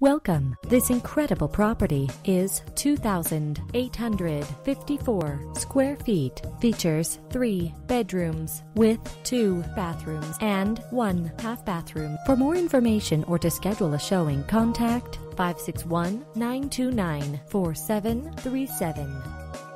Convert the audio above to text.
Welcome. This incredible property is 2,854 square feet. Features three bedrooms with two bathrooms and one half bathroom. For more information or to schedule a showing, contact 561 929 4737.